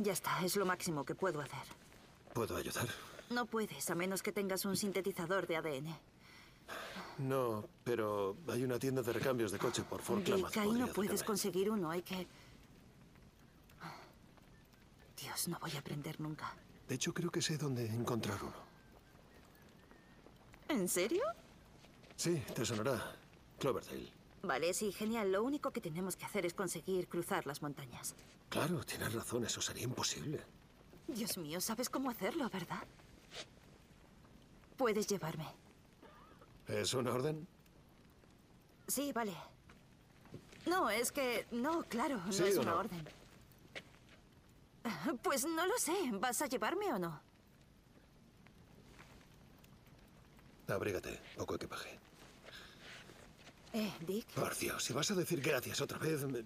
Ya está, es lo máximo que puedo hacer. ¿Puedo ayudar? No puedes, a menos que tengas un sintetizador de ADN. No, pero hay una tienda de recambios de coche por Fort Klamath. ahí no puedes conseguir uno, hay que... Dios, no voy a aprender nunca. De hecho, creo que sé dónde encontrar uno. ¿En serio? Sí, te sonará. Cloverdale. Vale, sí, genial. Lo único que tenemos que hacer es conseguir cruzar las montañas. Claro, tienes razón, eso sería imposible. Dios mío, sabes cómo hacerlo, ¿verdad? Puedes llevarme. ¿Es una orden? Sí, vale. No, es que... No, claro, no ¿Sí es una no? orden. Pues no lo sé. ¿Vas a llevarme o no? Abrígate, poco equipaje. Eh, Dick. Por Dios, si vas a decir gracias otra vez... me-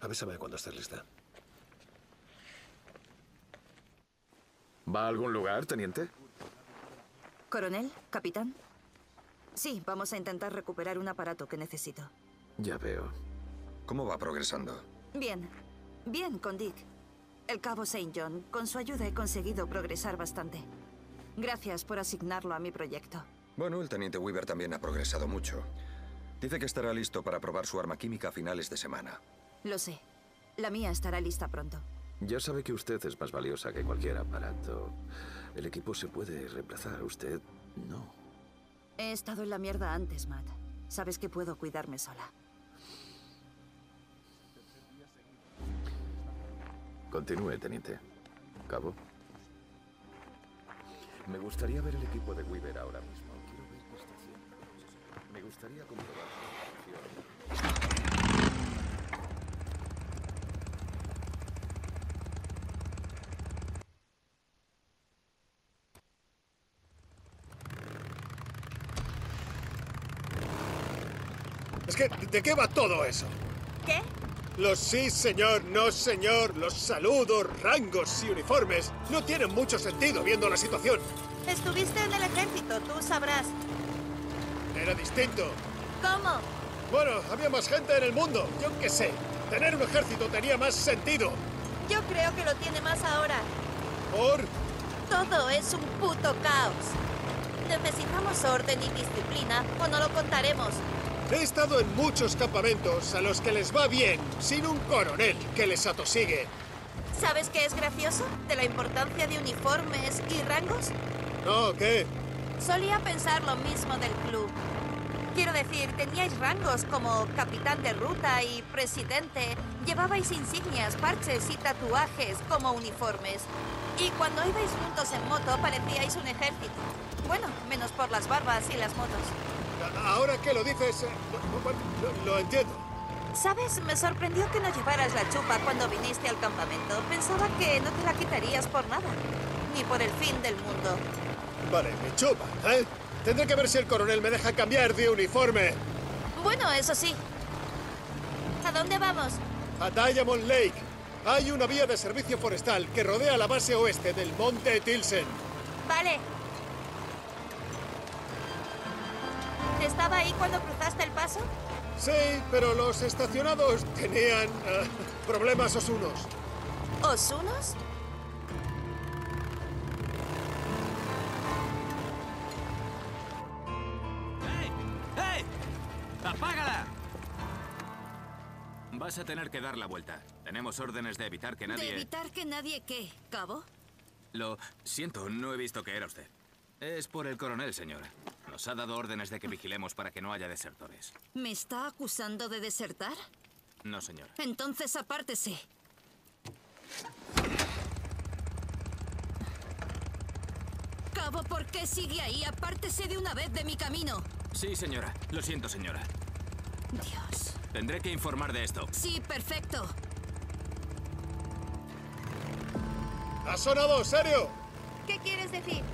Avísame cuando estés lista. ¿Va a algún lugar, teniente? ¿Coronel? ¿Capitán? Sí, vamos a intentar recuperar un aparato que necesito. Ya veo. ¿Cómo va progresando? Bien. Bien con Dick. El cabo St. John. Con su ayuda he conseguido progresar bastante. Gracias por asignarlo a mi proyecto. Bueno, el teniente Weaver también ha progresado mucho. Dice que estará listo para probar su arma química a finales de semana. Lo sé. La mía estará lista pronto. Ya sabe que usted es más valiosa que cualquier aparato. El equipo se puede reemplazar, usted no. He estado en la mierda antes, Matt. Sabes que puedo cuidarme sola. Continúe, teniente. Cabo. Me gustaría ver el equipo de Weaver ahora mismo. Quiero ver qué está haciendo. Me gustaría comprobar su función. Es que, ¿de qué va todo eso? ¿Qué? Los sí, señor, no, señor, los saludos, rangos y uniformes no tienen mucho sentido viendo la situación. Estuviste en el ejército, tú sabrás. Era distinto. ¿Cómo? Bueno, había más gente en el mundo, yo qué sé. Tener un ejército tenía más sentido. Yo creo que lo tiene más ahora. Por... Todo es un puto caos. Necesitamos orden y disciplina o no lo contaremos. He estado en muchos campamentos a los que les va bien sin un coronel que les atosigue. ¿Sabes qué es gracioso? De la importancia de uniformes y rangos. ¿No? ¿Qué? Solía pensar lo mismo del club. Quiero decir, teníais rangos como capitán de ruta y presidente. Llevabais insignias, parches y tatuajes como uniformes. Y cuando ibais juntos en moto parecíais un ejército. Bueno, menos por las barbas y las motos. Ahora que lo dices, eh, lo entiendo. ¿Sabes? Me sorprendió que no llevaras la chupa cuando viniste al campamento. Pensaba que no te la quitarías por nada. Ni por el fin del mundo. Vale, me chupa, ¿eh? Tendré que ver si el coronel me deja cambiar de uniforme. Bueno, eso sí. ¿A dónde vamos? A Diamond Lake. Hay una vía de servicio forestal que rodea la base oeste del monte Tilsen. Vale. ¿Estaba ahí cuando cruzaste el paso? Sí, pero los estacionados tenían eh, problemas osunos. ¿Osunos? ¡Hey! ¡Hey! ¡Apágala! Vas a tener que dar la vuelta. Tenemos órdenes de evitar que nadie... De evitar que nadie qué, cabo. Lo siento, no he visto que era usted. Es por el coronel, señora. Nos ha dado órdenes de que vigilemos para que no haya desertores. ¿Me está acusando de desertar? No, señora. Entonces apártese. Cabo, ¿por qué sigue ahí? Apártese de una vez de mi camino. Sí, señora. Lo siento, señora. Dios. Tendré que informar de esto. Sí, perfecto. ¿Ha sonado serio? ¿Qué quieres decir?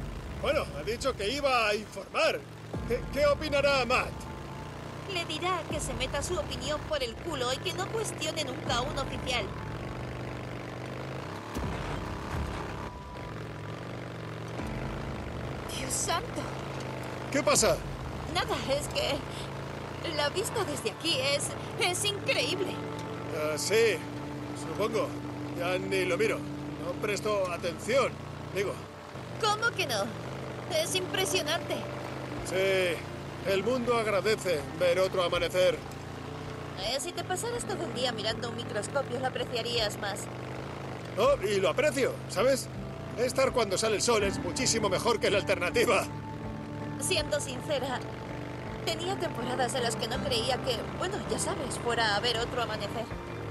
Bueno, ha dicho que iba a informar. ¿Qué, qué opinará Matt? Le dirá que se meta su opinión por el culo y que no cuestione nunca a un oficial. Dios santo. ¿Qué pasa? nada, es que la vista desde aquí es, es increíble. Sí, supongo. Ya ni lo miro. No presto atención. Digo, ¿Cómo que no? Es impresionante. sí, el mundo agradece ver otro amanecer. Eh, si te pasaras todo el día mirando un microscopio, lo apreciarías más. Oh, y lo aprecio, ¿sabes? Estar cuando sale el sol es muchísimo mejor que la alternativa. Siendo sincera, tenía temporadas en las que no creía que, bueno, ya sabes, fuera a ver otro amanecer.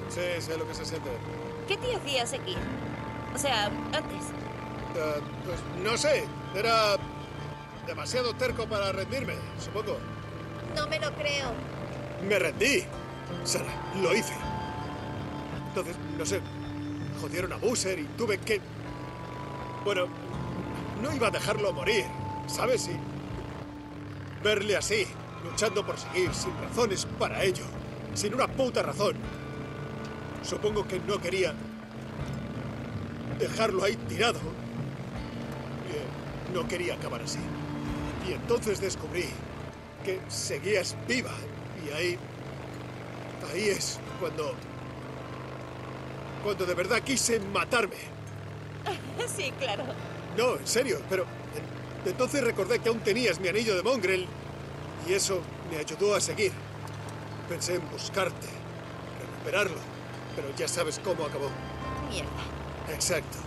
Sí, sé lo que se siente. ¿Qué te hacías aquí? O sea, antes. Ah, pues no sé, era demasiado terco para rendirme, supongo. No me lo creo. Me rendí. Sara, lo hice. Entonces, no sé, jodieron a Busser y tuve que... Bueno, no iba a dejarlo morir, ¿sabes? Y verle así, luchando por seguir, sin razones para ello, sin una puta razón. Supongo que no quería dejarlo ahí tirado. No quería acabar así. Y entonces descubrí que seguías viva. Y ahí... Ahí es cuando... Cuando de verdad quise matarme. Sí, claro. No, en serio, pero... en- Entonces recordé que aún tenías mi anillo de Mongrel. Y eso me ayudó a seguir. Pensé en buscarte, recuperarlo. Pero ya sabes cómo acabó. Mierda. Exacto.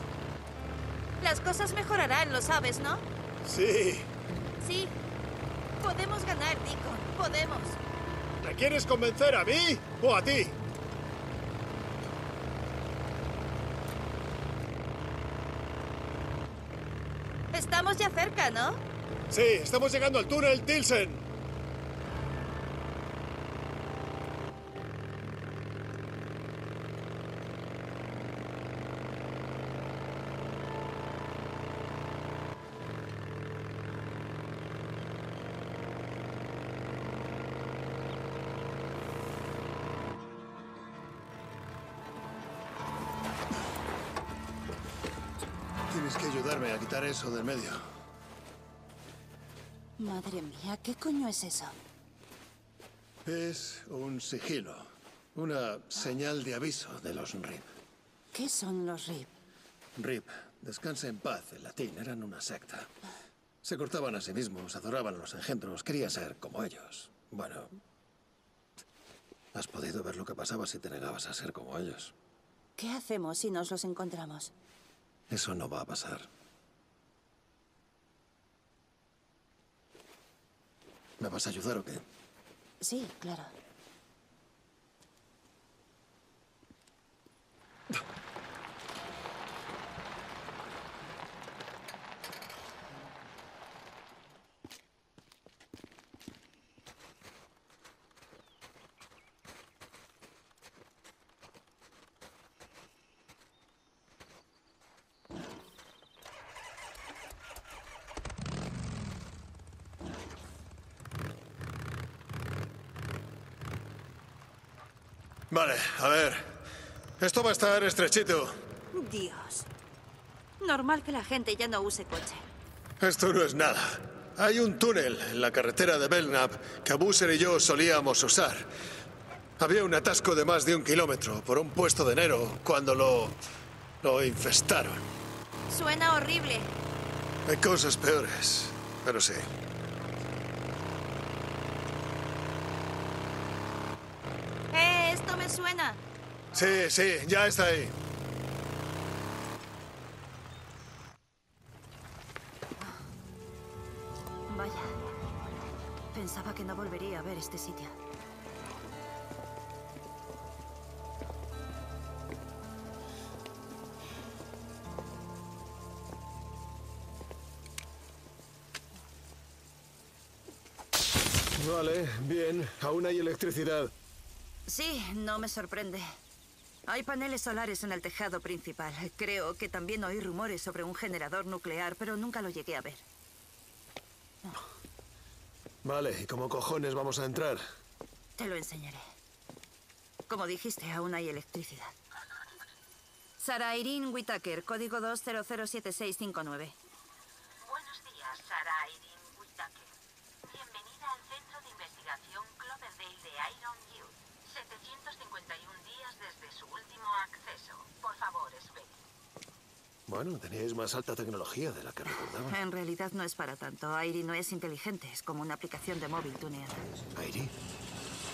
Las cosas mejorarán, lo sabes, ¿no? Sí. Sí. Podemos ganar, Deacon. Podemos. ¿Me quieres convencer a mí o a ti? Estamos ya cerca, ¿no? Sí, estamos llegando al túnel Tilsen. Eso del medio. Madre mía, ¿qué coño es eso? Es un sigilo. Una señal de aviso de los RIP. ¿Qué son los RIP? RIP, descansa en paz, en latín, eran una secta. Se cortaban a sí mismos, adoraban a los engendros, quería ser como ellos. Bueno, has podido ver lo que pasaba si te negabas a ser como ellos. ¿Qué hacemos si nos los encontramos? Eso no va a pasar. ¿Me vas a ayudar o qué? Sí, claro. Vale, a ver. Esto va a estar estrechito. Dios. Normal que la gente ya no use coche. Esto no es nada. Hay un túnel en la carretera de Belknap que Busser y yo solíamos usar. Había un atasco de más de un kilómetro por un puesto de enero cuando lo. lo infestaron. Suena horrible. Hay cosas peores, pero sí. Eh, Sí, sí, ya está ahí. Vaya. Pensaba que no volvería a ver este sitio. Vale, bien. Aún hay electricidad. Sí, no me sorprende. Hay paneles solares en el tejado principal. Creo que también oí rumores sobre un generador nuclear, pero nunca lo llegué a ver. Vale, ¿y cómo cojones vamos a entrar? Te lo enseñaré. Como dijiste, aún hay electricidad. Sara Irene Whitaker, código 2007659. Buenos días, Sara Irene Whittaker. Bienvenida al acceso. Por favor, espere. Bueno, teníais más alta tecnología de la que recordaba. En realidad no es para tanto. Airi no es inteligente, es como una aplicación de móvil tuneada. Airi,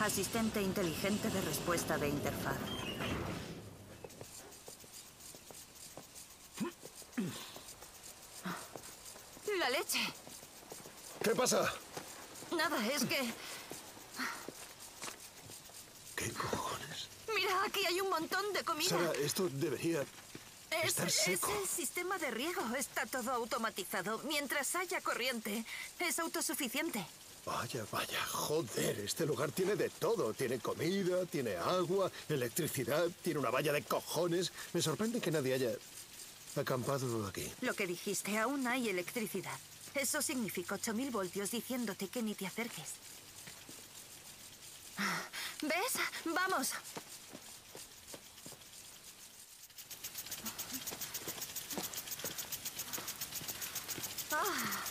Asistente inteligente de respuesta de interfaz. ¡La leche! ¿qué pasa? Nada, es que... ¿Qué cojones? Mira, aquí hay un montón de comida. Sara, esto debería... Es, el sistema de riego. Está todo automatizado. Mientras haya corriente, es autosuficiente. Vaya, vaya, joder, este lugar tiene de todo. Tiene comida, tiene agua, electricidad, tiene una valla de cojones. Me sorprende que nadie haya acampado aquí. Lo que dijiste, aún hay electricidad. Eso significa 8.000 voltios diciéndote que ni te acerques. ¿Ves? Vamos. ¡Agáchate,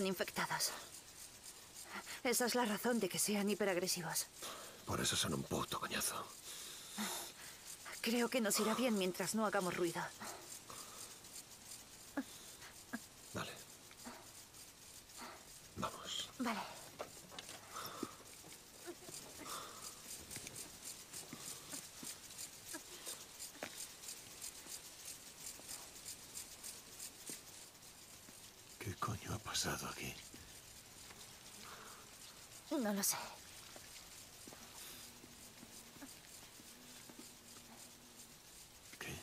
Están infectados. Esa es la razón de que sean hiperagresivos. Por eso son un puto coñazo. Creo que nos irá bien mientras no hagamos ruido. Vale. Vamos. Vale. ¿Qué coño ha pasado aquí? No lo sé. ¿Qué?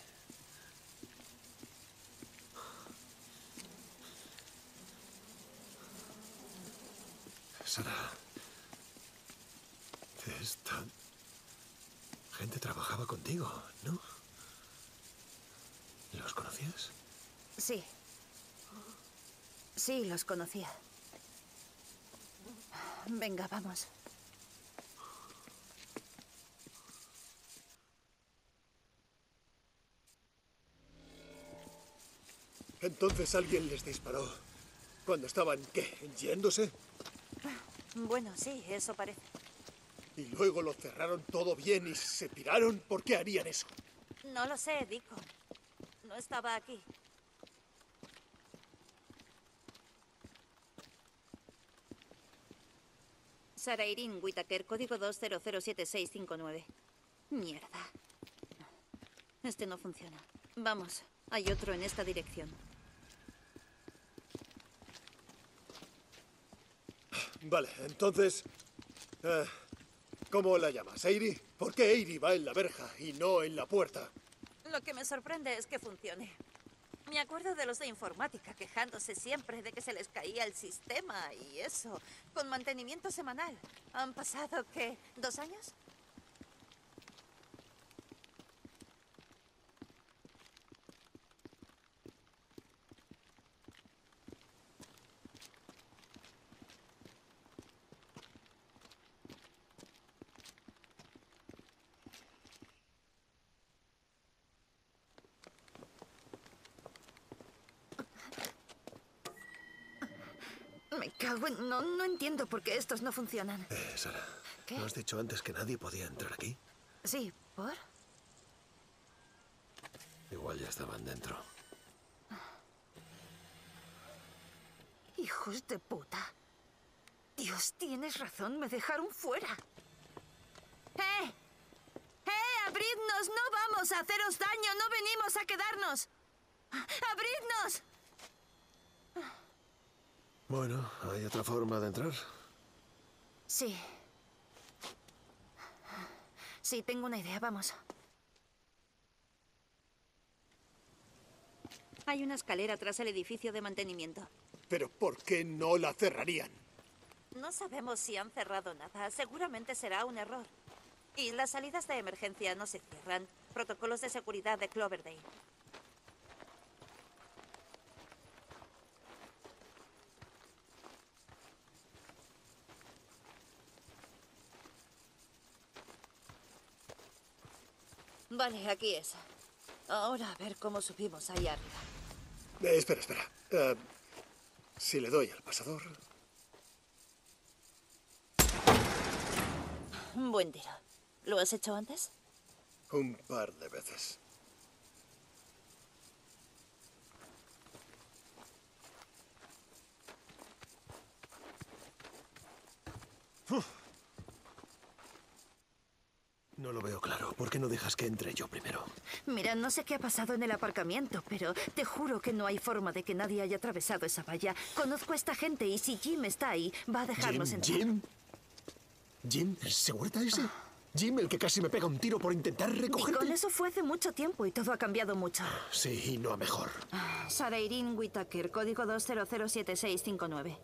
Sara. Esta gente trabajaba contigo, ¿no? ¿Los conocías? Sí. Sí, los conocía. Venga, vamos. Entonces alguien les disparó. Cuando estaban, ¿qué? ¿Yéndose? Bueno, sí, eso parece. Y luego lo cerraron todo bien y se piraron. ¿Por qué harían eso? No lo sé, Dico. No estaba aquí. Sara Irene Whittaker, código 2007659. Mierda. Este no funciona. Vamos, hay otro en esta dirección. Vale, entonces... eh, ¿Cómo la llamas? ¿Eiri? ¿Por qué Eiri va en la verja y no en la puerta? Lo que me sorprende es que funcione. Me acuerdo de los de informática quejándose siempre de que se les caía el sistema y eso, con mantenimiento semanal. ¿Han pasado, qué, dos años? No, no entiendo por qué estos no funcionan. Eh, Sara. ¿Qué? ¿No has dicho antes que nadie podía entrar aquí? Sí, ¿por? Igual ya estaban dentro. Hijos de puta. Dios, tienes razón, me dejaron fuera. ¡Eh! ¡Eh! ¡Abridnos! ¡No vamos a haceros daño! ¡No venimos a quedarnos! ¡Abridnos! Bueno, ¿hay otra forma de entrar? Sí. Sí, tengo una idea, vamos. Hay una escalera tras el edificio de mantenimiento. Pero ¿por qué no la cerrarían? No sabemos si han cerrado nada. Seguramente será un error. Y las salidas de emergencia no se cierran. Protocolos de seguridad de Cloverdale. Vale, aquí es. Ahora a ver cómo subimos ahí arriba. Eh, espera, espera. Eh, si le doy al pasador... Buen tiro. ¿Lo has hecho antes? Un par de veces. Uf. No lo veo claro. ¿Por qué no dejas que entre yo primero? Mira, no sé qué ha pasado en el aparcamiento, pero te juro que no hay forma de que nadie haya atravesado esa valla. Conozco a esta gente y si Jim está ahí, va a dejarnos ¿Jim? entrar. ¿Jim? ¿Jim? ¿El segurata ese? ¿Jim, el que casi me pega un tiro por intentar Y recogerte? con eso fue hace mucho tiempo y todo ha cambiado mucho. Sí, y no a mejor. Sara Irene Whittaker, código 2007659.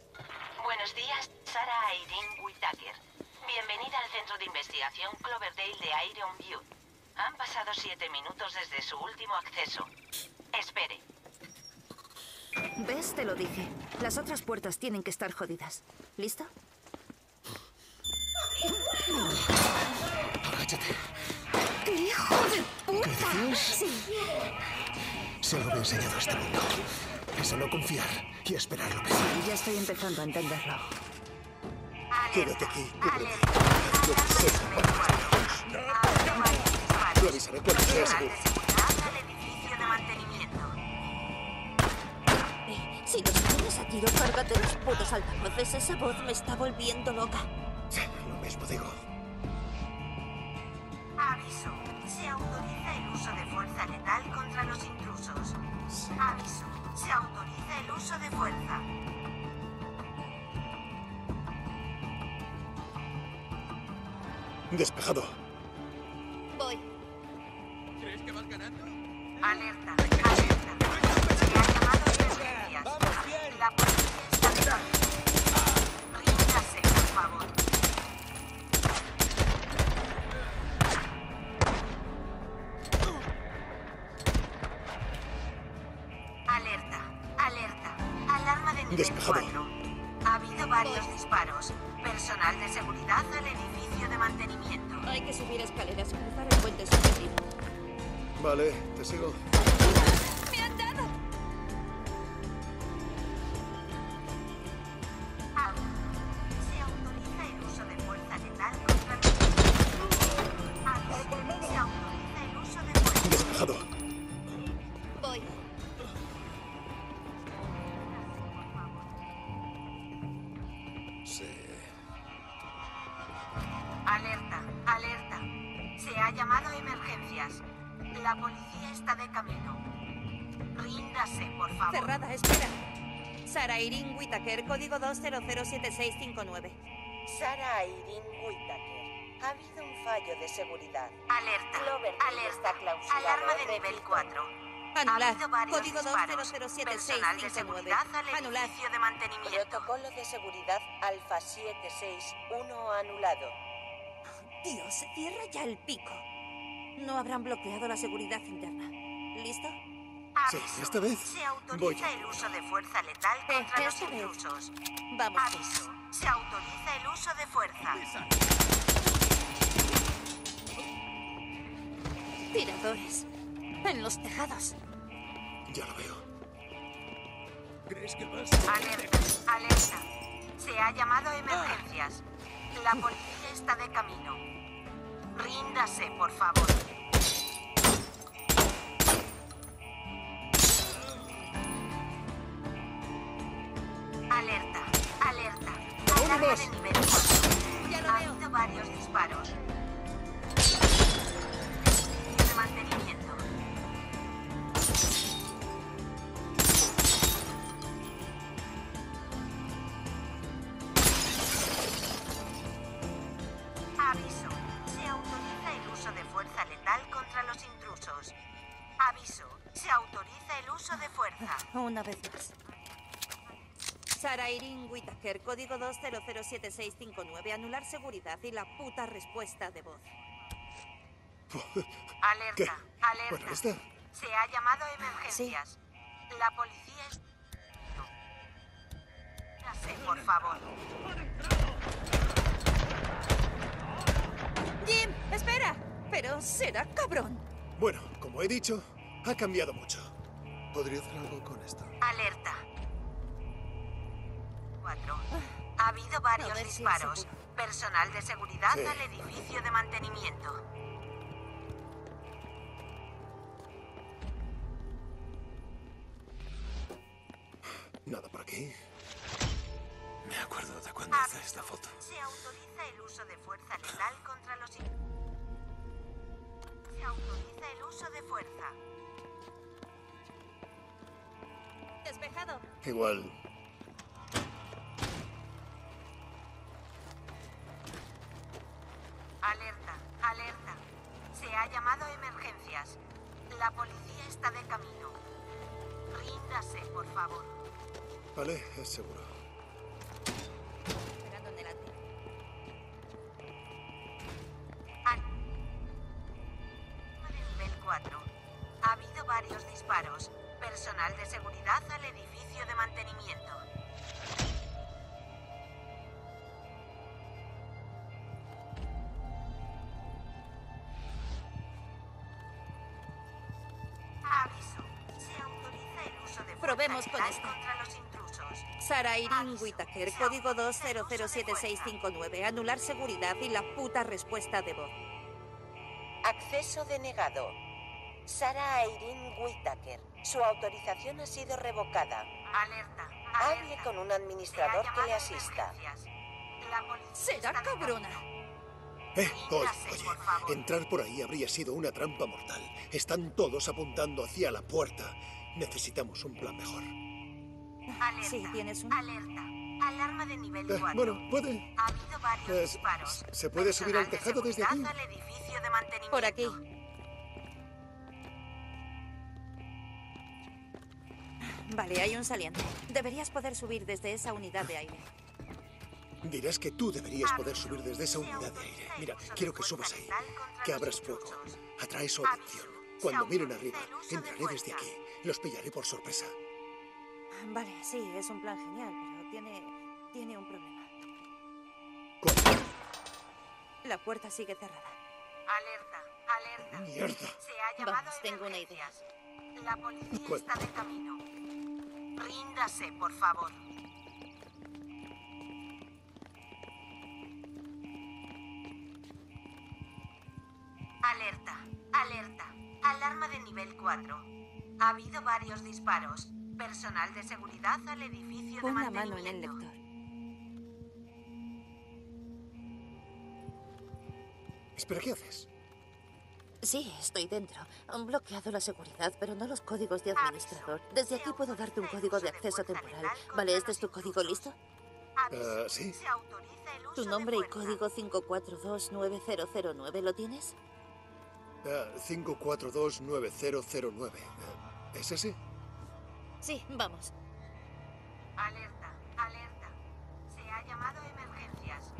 Buenos días, Sara Irene Investigación Cloverdale de Iron View. Han pasado siete minutos desde su último acceso. Espere. ¿Ves? Te lo dije. Las otras puertas tienen que estar jodidas. ¿Listo? Agáchate. ¡Qué hijo de puta! decías? Sí. Se lo he enseñado a este mundo. Es a no confiar y esperar lo peor. Y ya estoy empezando a entenderlo. Quédate aquí, cúbreme. Yo sé avisaré cuando sea seguro. Eh, si nos pones a tiro, cárgate los putos altavoces. Esa voz me está volviendo loca. Lo mismo digo. Despejado. 4. Ha habido varios disparos. Personal de seguridad al edificio de mantenimiento. Hay que subir escaleras y cruzar el puente submarino. Vale, te sigo. Código 2007659. Sara Irene Whittaker. Ha habido un fallo de seguridad. Alerta, Cloverdale alerta. está. Alarma de nivel 4. Anular. Ha Código disparos. Personal de 2007659. seguridad al Anular. de mantenimiento. Protocolo de seguridad Alfa 761 anulado. Dios, cierra ya el pico. No habrán bloqueado la seguridad interna. ¿Listo? Sí, esta vez Se voy autoriza el uso de fuerza letal Eh, contra los intrusos. Vamos. Aviso. Se autoriza el uso de fuerza. Tiradores. En los tejados. Ya lo veo. Alerta, alerta. Se ha llamado a emergencias. La policía está de camino. Ríndase, por favor. Alerta, alerta. Alarma de nivel 4. Ya lo Ha habido varios disparos. Código 2007659, anular seguridad y la puta respuesta de voz. Alerta, ¿Qué? alerta. Bueno, esta. Se ha llamado a emergencias. La policía es... Por favor. Jim, espera. Pero será cabrón. Bueno, como he dicho, ha cambiado mucho. ¿Podría hacer algo con esto? Alerta. 4. Ha habido varios si disparos. Personal de seguridad Sí. al edificio de mantenimiento. Nada por aquí. Me acuerdo de cuando hice esta foto. Se autoriza el uso de fuerza letal contra los... in- Se autoriza el uso de fuerza. Despejado. Igual. La policía está de camino. Ríndase, por favor. Vale, es seguro. Con intrusos. Sara Irene Whittaker, código 2007659, anular seguridad y la puta respuesta de voz. Acceso denegado. Sara Irene Whittaker. Su autorización ha sido revocada. Alerta. Hable con un administrador que le asista. Será cabrona. Eh, oye, oye. Entrar por ahí habría sido una trampa mortal. Están todos apuntando hacia la puerta. Necesitamos un plan mejor. Alerta. Sí, tienes un... Alerta. Alarma de nivel Eh, 4. bueno, puede. Ha habido varios Eh, disparos. ¿Se puede subir al de tejado desde aquí? seguridad al edificio de mantenimiento. Por aquí. Vale, hay un saliente. Deberías poder subir desde esa unidad de aire. Dirás que tú deberías poder subir desde esa unidad de aire. Mira, quiero que subas ahí. Que abras fuego. Atrae su atención. Cuando miren arriba, entraré desde aquí. Los pillaré por sorpresa. Vale, sí, es un plan genial, pero tiene... tiene un problema. La puerta sigue cerrada. Alerta. Alerta. Mierda. Se ha llamado Vamos, tengo una idea. La policía ¿Cuál? está de camino. Ríndase, por favor. Alerta, alerta. Alarma de nivel 4. Ha habido varios disparos. Personal de seguridad al edificio Pon de la mano en el mantenimiento. lector. Espera, ¿qué haces? Sí, estoy dentro. Han bloqueado la seguridad, pero no los códigos de administrador. Desde aquí puedo darte un código de acceso temporal. Vale, ¿este es tu código listo? Ah, sí. Se autoriza el uso Tu nombre y código 5429009, ¿lo tienes? Ah, 5429009. Ah, ¿Es ese? Sí, vamos. Alerta, alerta. Se ha llamado emergencias.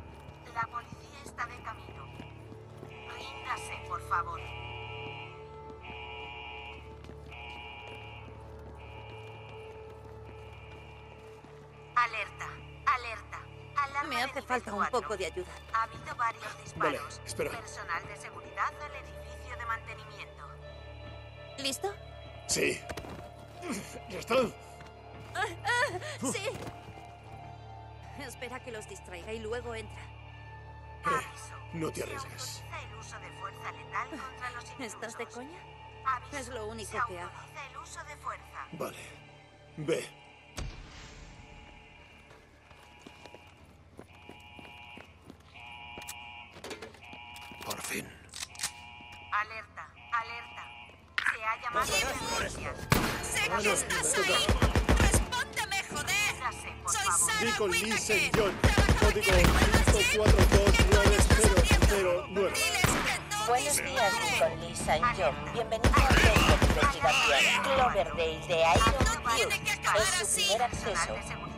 La policía está de camino. Ríndase, por favor. Alerta, alerta. Alarma Me hace falta un poco de ayuda. Ha habido varios disparos. Vale, espera. Personal de seguridad al edificio de mantenimiento. ¿Listo? Sí. ¿Ya está? ¡Sí! Espera que los distraiga y luego entra. Aviso. No te arriesgues. autoriza el uso de fuerza letal contra los ¿Estás de coña? Aviso. Es lo único Se que hago. autoriza el uso de fuerza. Vale. Ve. Por fin. Alerta, alerta. Se ha llamado a. ¡Sé que no, estás ahí! ¡Respóndeme, joder! Soy. Sara Deacon Lee. John. Código aquí, ¿recuerdas bien? ¿Qué coño estás haciendo? 5429009. Diles que no Buenos días, Deacon Lee St. John. Bienvenido al centro de investigación Cloverdale de Iron View. Es su primer acceso.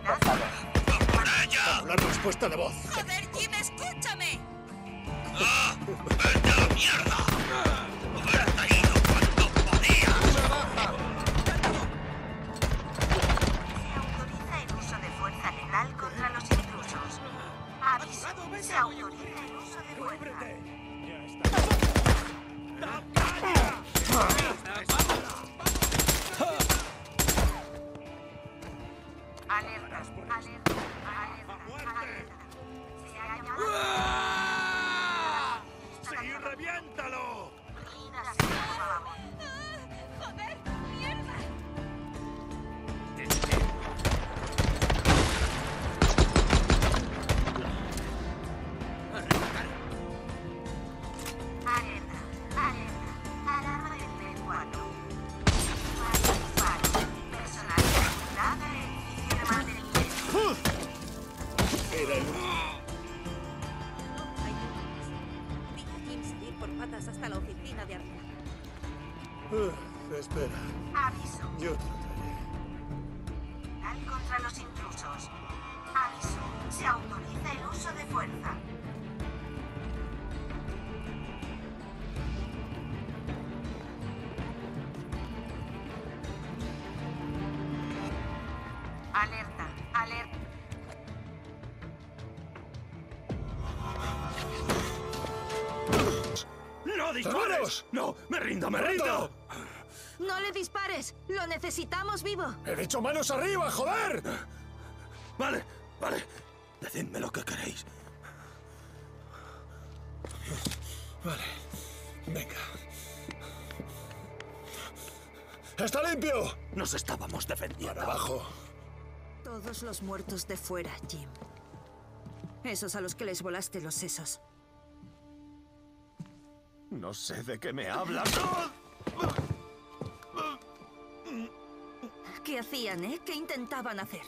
Por favor. Hablar respuesta de voz. Joder, Jim, escúchame. Se autoriza el uso de fuerza letal contra los intrusos. Aviso. Se autoriza el uso de fuerza. Alerta, alerta, alerta, alerta. Se ha llamado... yo contra los intrusos. Aviso, se autoriza el uso de fuerza. Alerta, alerta. ¡No dispares! ¡No! ¡Me rindo, me rindo! No le dispares. Lo necesitamos vivo. ¡He dicho manos arriba, joder! Vale, vale. Decidme lo que queréis. Vale, venga. ¡Está limpio! Nos estábamos defendiendo. abajo. Todos los muertos de fuera, Jim. Esos a los que les volaste los sesos. No sé de qué me hablas. ¿Qué hacían, eh? ¿Qué intentaban hacer?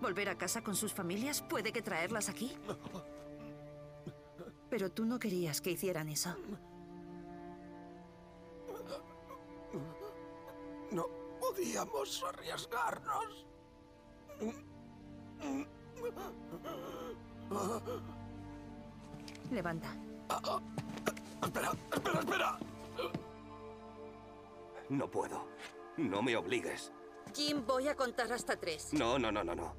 ¿Volver a casa con sus familias? ¿Puede que traerlas aquí? Pero tú no querías que hicieran eso. No podíamos arriesgarnos. Levanta. Espera, espera, espera. No puedo. No me obligues. Jim, voy a contar hasta tres. No, no, no, no, no.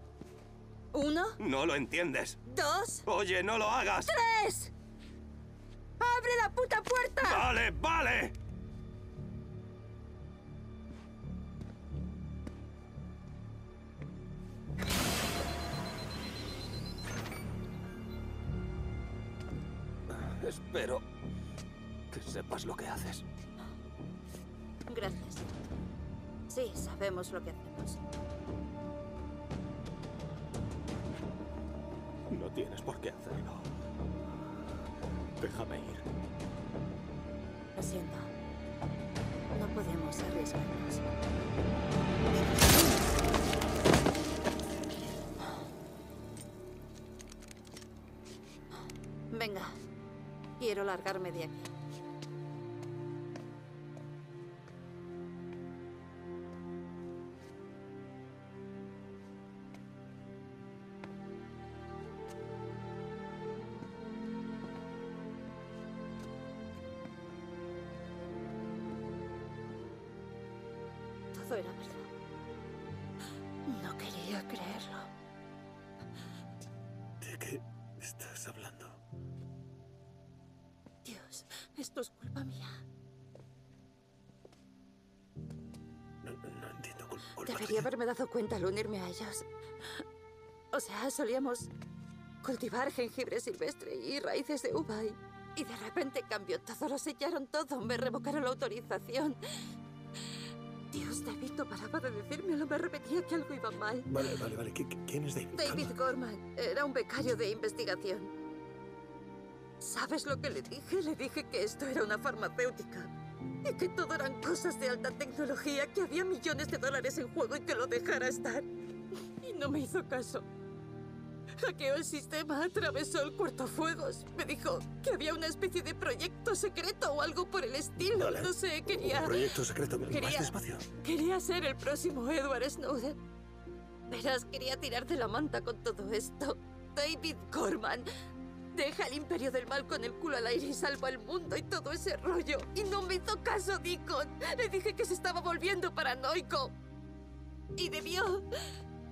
Uno, No lo entiendes. dos, Oye, no lo hagas. tres. ¡Abre la puta puerta! Vale, vale. Sabemos lo que hacemos. No tienes por qué hacerlo. Déjame ir. Lo siento. No podemos arriesgarnos. Venga, quiero largarme de aquí. Esto es culpa mía. No, no entiendo cul- culpa Debería tuya. haberme dado cuenta al unirme a ellos. O sea, solíamos cultivar jengibre silvestre y raíces de uva y, y de repente cambió todo, lo sellaron todo, me revocaron la autorización. Dios, David no paraba de decírmelo, me repetía que algo iba mal. Vale, vale, vale. ¿Qui- qui- ¿Quién es David? David. Gorman era un becario de investigación. ¿Sabes lo que le dije? Le dije que esto era una farmacéutica. Y que todo eran cosas de alta tecnología, que había millones de dólares en juego y que lo dejara estar. Y no me hizo caso. Hackeó el sistema, atravesó el cortafuegos. Me dijo que había una especie de proyecto secreto o algo por el estilo. Vale. No sé, quería... Un proyecto secreto. Más Quería- despacio. Quería ser el próximo Edward Snowden. Verás, quería tirar de la manta con todo esto. David Corman. Deja el imperio del mal con el culo al aire y salva el mundo y todo ese rollo. Y no me hizo caso, Deacon. Le dije que se estaba volviendo paranoico. Y debió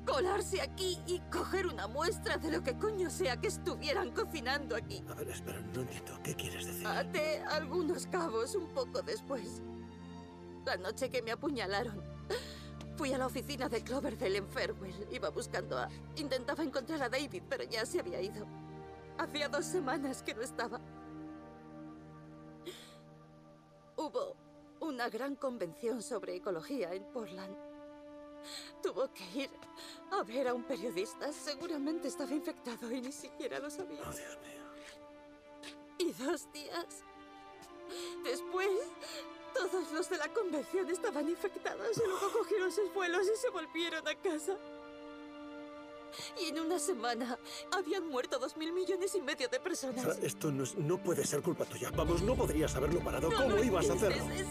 colarse aquí y coger una muestra de lo que coño sea que estuvieran cocinando aquí. A ver, espera, no entiendo. ¿Qué quieres decir? Até algunos cabos un poco después. La noche que me apuñalaron. Fui a la oficina de Cloverdale en Farewell. Iba buscando a... Intentaba encontrar a David, pero ya se había ido. Hacía dos semanas que no estaba. Hubo una gran convención sobre ecología en Portland. Tuvo que ir a ver a un periodista. Seguramente estaba infectado y ni siquiera lo sabía. Oh, Dios mío. Y dos días después, todos los de la convención estaban infectados y luego cogieron sus vuelos y se volvieron a casa. Y en una semana habían muerto dos mil millones y medio de personas. Esto no, es- no puede ser culpa tuya. Vamos, no podrías haberlo parado. No ¿Cómo ibas a hacerlo? es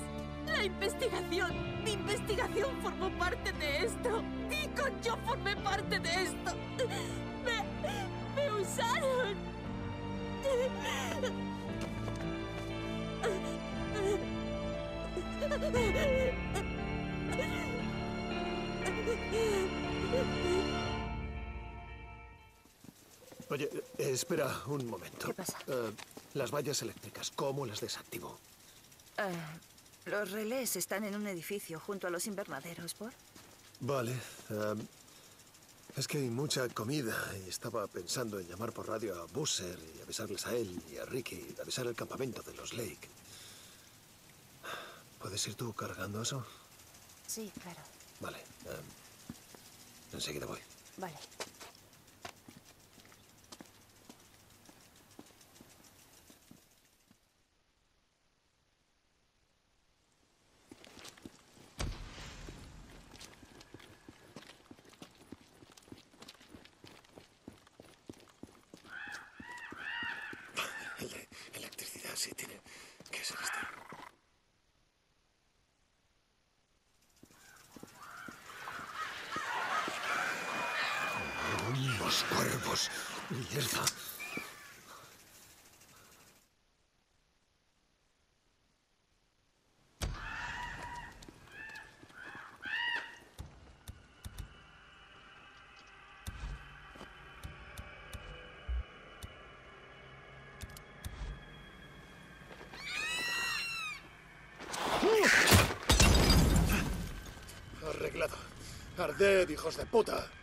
la investigación. Mi investigación formó parte de esto. Digo, yo formé parte de esto. Me, me usaron. Oye, espera un momento. ¿Qué pasa? Eh, las vallas eléctricas, ¿cómo las desactivo? Eh, los relés están en un edificio junto a los invernaderos, ¿por? Vale. em, es que hay mucha comida y estaba pensando en llamar por radio a Busser y avisarles a él y a Ricky, avisar el campamento de los Lake. ¿Puedes ir tú cargando eso? Sí, claro. Vale. em, enseguida voy. Vale. El de electricidad sí tiene que ser este. Mm, Los cuervos. Mierda. Arreglado. Arded, hijos de puta.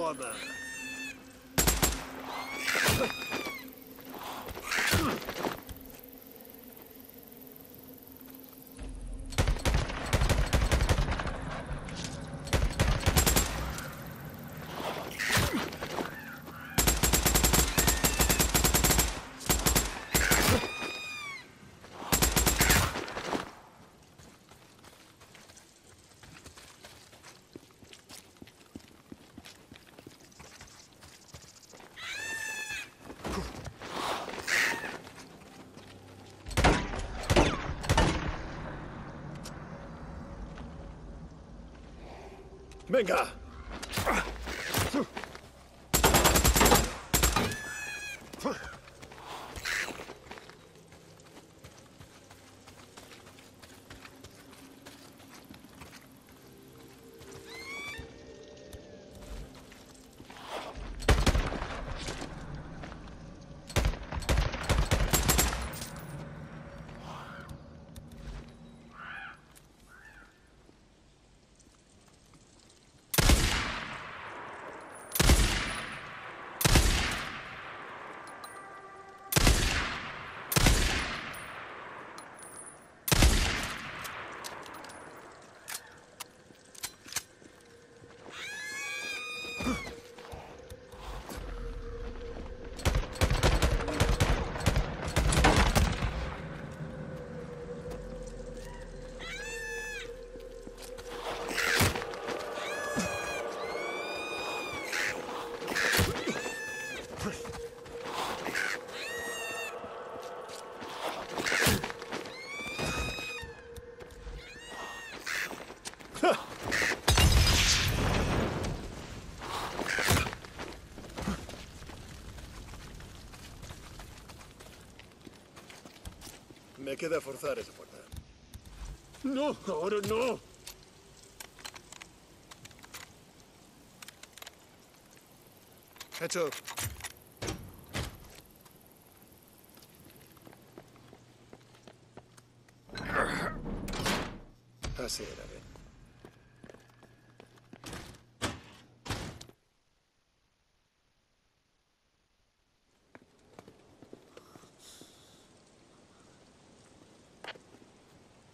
foda. Venga. Queda forzar esa puerta. No, ahora no. Hecho. Así era bien.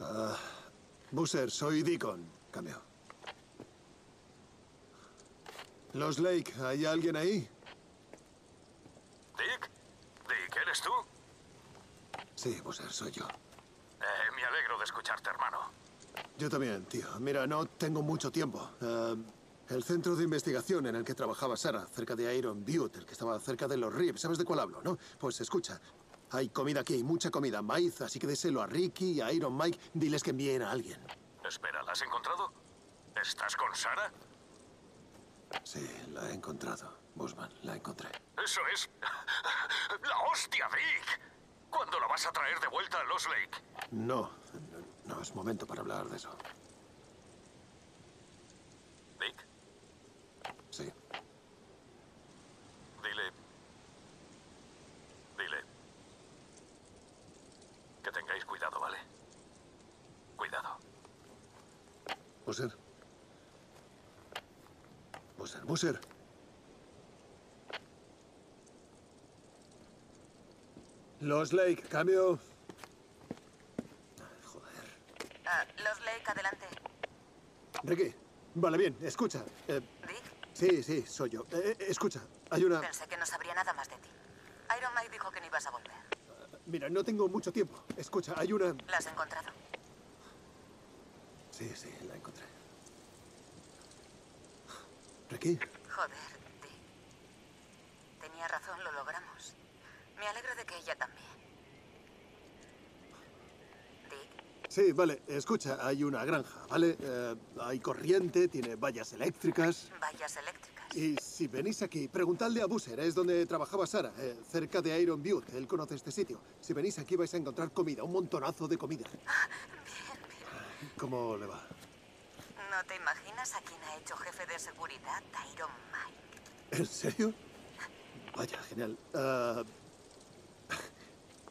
Ah, Busser, soy Deacon. Cambio. Los Lake, ¿hay alguien ahí? ¿Dick? ¿Dick, eres tú? Sí, Busser, soy yo. Eh, me alegro de escucharte, hermano. Yo también, tío. Mira, no tengo mucho tiempo. Eh, el centro de investigación en el que trabajaba Sara, cerca de Iron Butte, el que estaba cerca de los Reeves, ¿sabes de cuál hablo, no? Pues escucha, hay comida aquí, mucha comida, maíz, así que déselo a Ricky y a Iron Mike, diles que envíen a alguien. Espera, ¿la has encontrado? ¿Estás con Sara? Sí, la he encontrado. Busman, la encontré. Eso es. ¡La hostia, Dick! ¿Cuándo la vas a traer de vuelta a Los Lake? No, no es momento para hablar de eso. Dick, Sí. dile. Dile. Que tengáis cuidado, ¿vale? Cuidado. Busser. Busser. Los Lake, cambio. Ah, los Lake, adelante. Ricky, vale, bien, escucha. eh, sí, sí, soy yo. Eh, eh, escucha, hay una... Pensé que no sabría nada más de ti. Iron Mike dijo que no ibas a volver. Mira, no tengo mucho tiempo. Escucha, hay una... ¿La has encontrado? Sí, sí, la encontré. Joder, Dick. Tenía razón, lo logramos. Me alegro de que ella también. sí, vale, escucha, hay una granja, ¿vale? Eh, hay corriente, tiene vallas eléctricas. Vallas eléctricas. Y si venís aquí, preguntadle a Busser, es donde trabajaba Sara, eh, cerca de Iron Butte. Él conoce este sitio. Si venís aquí vais a encontrar comida, un montonazo de comida. ¿Cómo le va? ¿No te imaginas a quién ha hecho jefe de seguridad Iron Mike? ¿En serio? Vaya, genial. Ah,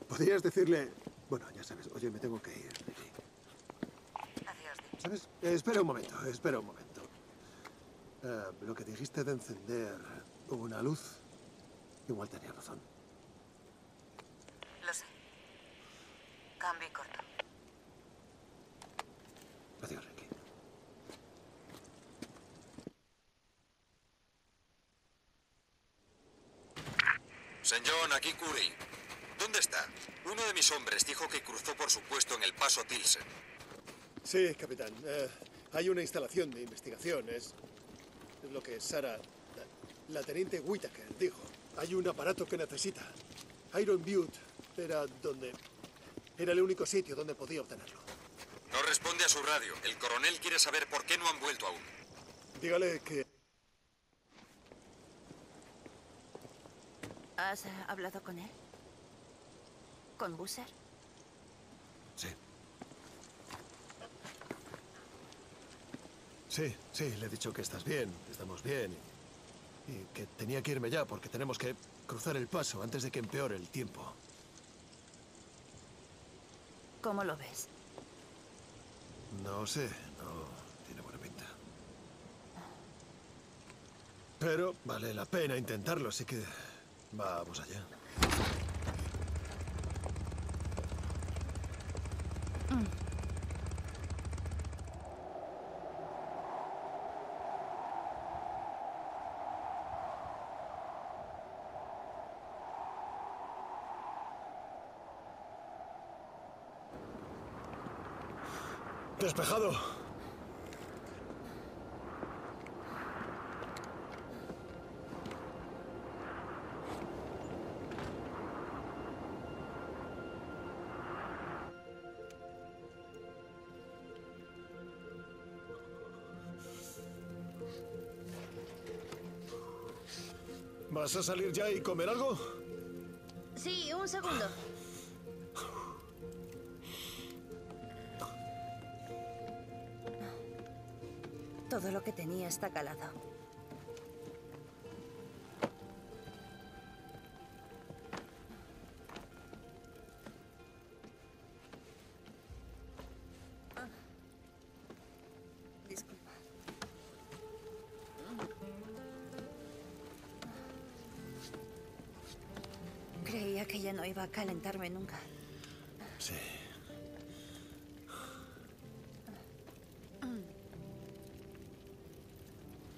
¿Podrías decirle... Bueno, ya sabes, oye, me tengo que ir. Adiós, Dick. ¿Sabes? Eh, espera un momento, espera un momento. Ah, lo que dijiste de encender una luz, igual tenía razón. Lo sé. Cambio y corto. Adiós, Ricky. Señor, aquí Curry. ¿Dónde está? Uno de mis hombres dijo que cruzó por su puesto en el paso Tilsen. Sí, capitán. Eh, hay una instalación de investigación. Es, lo que Sara, la, la teniente Whitaker, dijo. Hay un aparato que necesita. Iron Butte era donde... Era el único sitio donde podía obtenerlo. No responde a su radio. El coronel quiere saber por qué no han vuelto aún. dígale que... ¿Has eh, hablado con él? ¿Con Busser? Sí. Sí, sí, le he dicho que estás bien, que estamos bien y, y que tenía que irme ya porque tenemos que cruzar el paso antes de que empeore el tiempo. ¿Cómo lo ves? No sé, no tiene buena pinta. Pero vale la pena intentarlo, así que vamos allá. Despejado. ¿Vas a salir ya y comer algo? Sí, un segundo. Todo lo que tenía está calado. Creía que ya no iba a calentarme nunca. Sí.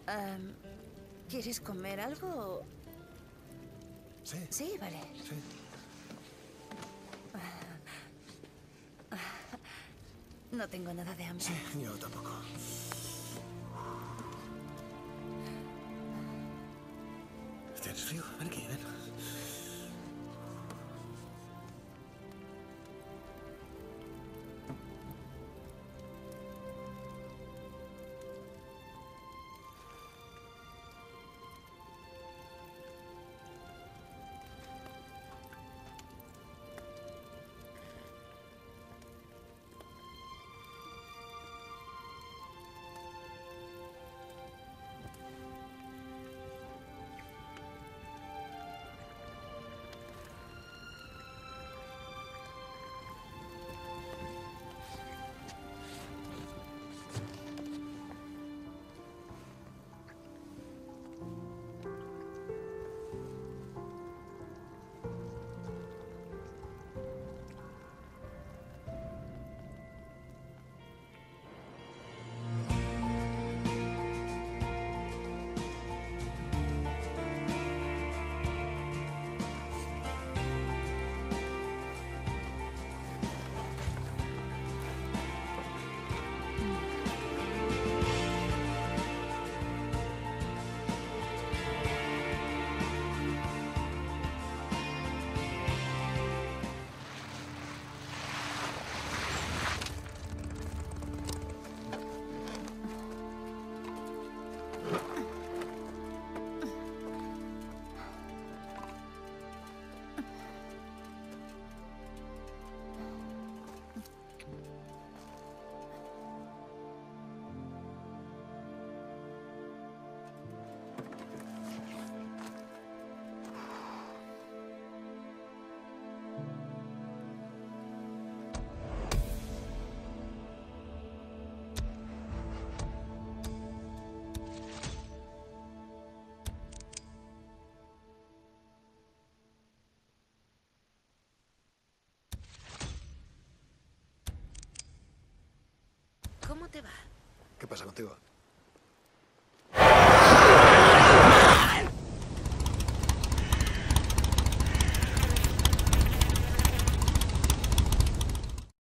Am, ¿Quieres comer algo? Sí. Sí, vale. Sí. No tengo nada de hambre. Sí, yo tampoco. ¿Tienes frío? ¿Qué pasa contigo?